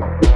Bye.